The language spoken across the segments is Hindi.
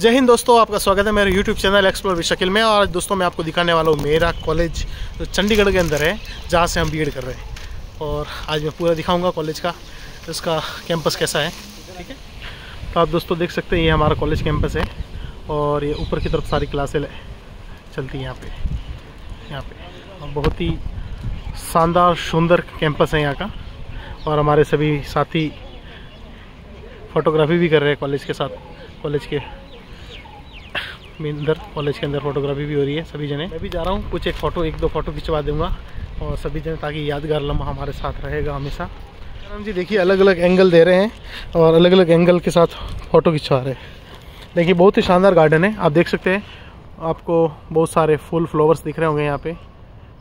जय हिंद दोस्तों, आपका स्वागत है मेरे यूट्यूब चैनल एक्सप्लोर विद में। और आज दोस्तों, मैं आपको दिखाने वाला हूँ, मेरा कॉलेज जो चंडीगढ़ के अंदर है, जहाँ से हम बी कर रहे हैं। और आज मैं पूरा दिखाऊँगा कॉलेज का इसका कैंपस कैसा है, ठीक है? तो आप दोस्तों देख सकते हैं, ये हमारा कॉलेज कैंपस है, और ये ऊपर की तरफ़ सारी क्लासें चलती हैं यहाँ पर यहाँ पर और बहुत ही शानदार, सुंदर कैंपस है यहाँ का। और हमारे सभी साथी फोटोग्राफी भी कर रहे हैं कॉलेज के साथ कॉलेज के अंदर कॉलेज के अंदर फोटोग्राफी भी हो रही है, सभी जने। मैं भी जा रहा हूँ, कुछ एक फ़ोटो एक दो फ़ोटो खिंचवा दूँगा और सभी जने ताकि यादगार लम्हा हमारे साथ रहेगा हमेशा। राम जी, देखिए अलग अलग एंगल दे रहे हैं और अलग अलग एंगल के साथ फ़ोटो खिंचवा रहे हैं। देखिए, बहुत ही शानदार गार्डन है। आप देख सकते हैं, आपको बहुत सारे फुल फ्लावर्स दिख रहे होंगे यहाँ पे।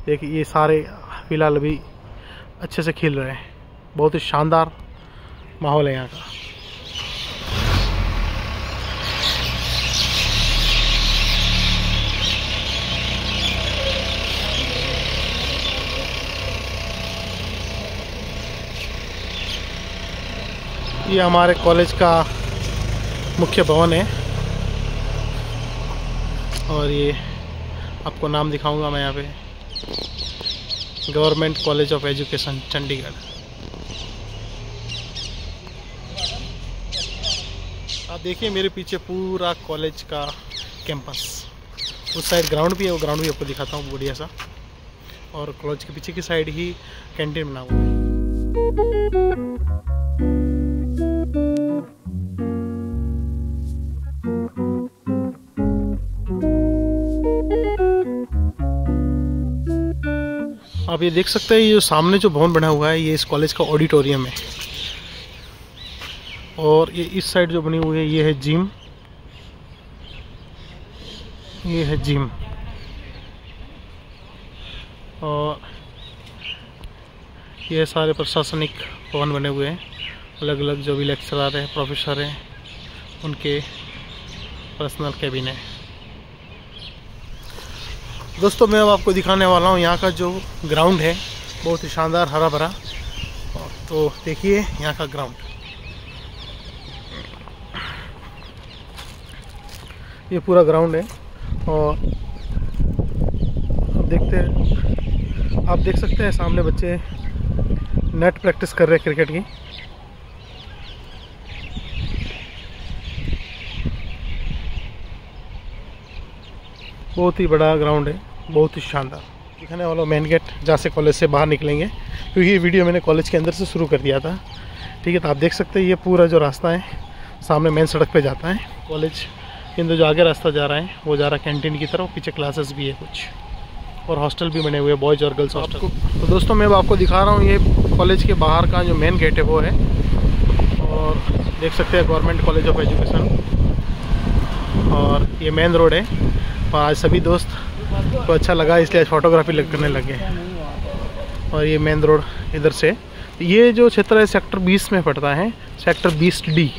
देखिए, ये सारे फ़िलहाल अभी अच्छे से खिल रहे हैं। बहुत ही शानदार माहौल है यहाँ का। ये हमारे कॉलेज का मुख्य भवन है। और ये आपको नाम दिखाऊँगा मैं यहाँ पे। Government college of education, Chandigarh. आप देखिए मेरे पीछे पूरा कॉलेज का कैंपस। उस साइड ग्राउंड भी है, वो ग्राउंड भी आपको दिखाता हूँ, बढ़िया सा। और कॉलेज के पीछे की साइड ही कैंटीन बना हुआ है। आप ये देख सकते हैं, ये जो सामने जो भवन बना हुआ है, ये इस कॉलेज का ऑडिटोरियम है। और ये इस साइड जो बनी हुई है, ये है जिम ये है जिम और ये सारे प्रशासनिक भवन बने हुए हैं। अलग अलग जो भी लेक्चरर हैं प्रोफेसर हैं, उनके पर्सनल कैबिन है। दोस्तों, मैं अब आपको दिखाने वाला हूँ यहाँ का जो ग्राउंड है। बहुत ही शानदार हरा भरा तो देखिए, यहाँ का ग्राउंड ये पूरा ग्राउंड है और आप देखते हैं, आप देख सकते हैं सामने बच्चे नेट प्रैक्टिस कर रहे हैं क्रिकेट की। बहुत ही बड़ा ग्राउंड है। बहुत ही शानदार। दिखाने वाला मेन गेट जहाँ से कॉलेज से बाहर निकलेंगे, क्योंकि ये वीडियो मैंने कॉलेज के अंदर से शुरू कर दिया था। ठीक है तो आप देख सकते हैं ये पूरा जो रास्ता है, सामने मेन सड़क पे जाता है। कॉलेज के अंदर जो आगे रास्ता जा रहा है, वो जा रहा है कैंटीन की तरफ़, पीछे क्लासेस भी है कुछ। और हॉस्टल भी बने हुए बॉयज़ और गर्ल्स हॉस्टल तो दोस्तों, मैं आपको दिखा रहा हूँ ये कॉलेज के बाहर का जो मेन गेट है, वो है। और देख सकते हैं गवर्नमेंट कॉलेज ऑफ़ एजुकेशन और ये मेन रोड है। और आज सभी दोस्त को अच्छा लगा, इसलिए आज फोटोग्राफी लग करने लगे और ये मेन रोड इधर से। ये जो क्षेत्र है सेक्टर 20 में पड़ता है सेक्टर 20 डी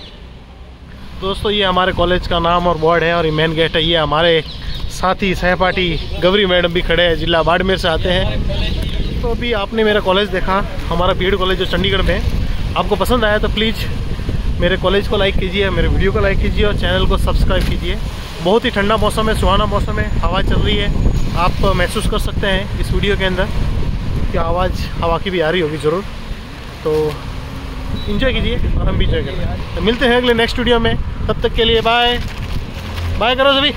दोस्तों, ये हमारे कॉलेज का नाम और बोर्ड है और ये मेन गेट है। ये हमारे साथी सहपाठी गौरी मैडम भी खड़े हैं, जिला बाड़मेर से आते हैं। तो अभी आपने मेरा कॉलेज देखा, हमारा बी कॉलेज जो चंडीगढ़ में आपको पसंद आया तो प्लीज़ मेरे कॉलेज को लाइक कीजिए, मेरे वीडियो को लाइक कीजिए और चैनल को सब्सक्राइब कीजिए। बहुत ही ठंडा मौसम है, सुहाना मौसम है, हवा चल रही है। आप महसूस कर सकते हैं इस वीडियो के अंदर कि आवाज़, हवा की भी आ रही होगी ज़रूर। तो इन्जॉय कीजिए और हम भी इन्जॉय करें तो मिलते हैं अगले नेक्स्ट वीडियो में। तब तक के लिए बाय बाय करो सभी।